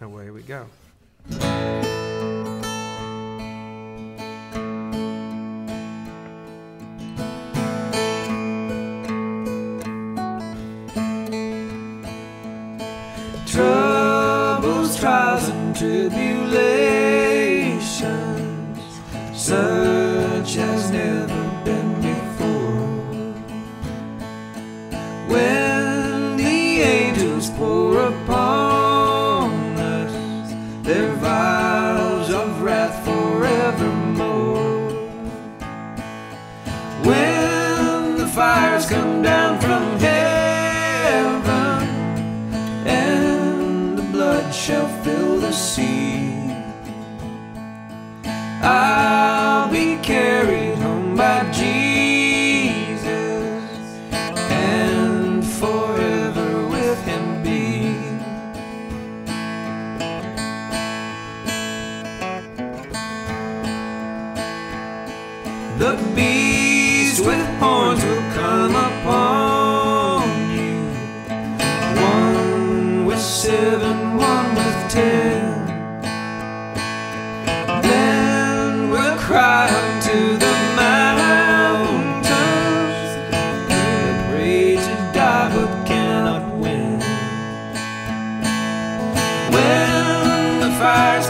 away we go. Troubles, trials, and tribulations, such as never been before. When the angels pour fires come down from heaven and the blood shall fill the sea. I'll be carried home by Jesus and forever with him be. The beast with horns will come upon you. One with seven, one with ten. Then we'll cry unto the mountains. They pray to die but cannot win. When the fires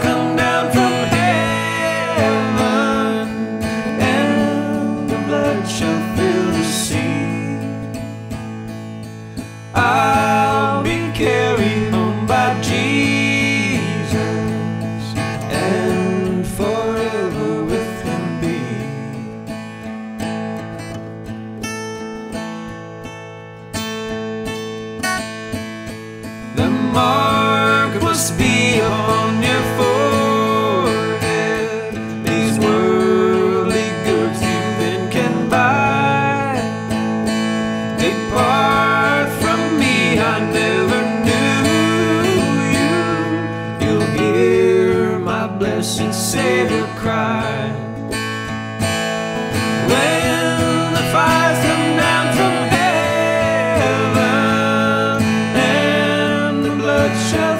I never knew you. You'll hear my blessed cry. When the fires come down from heaven and the blood shall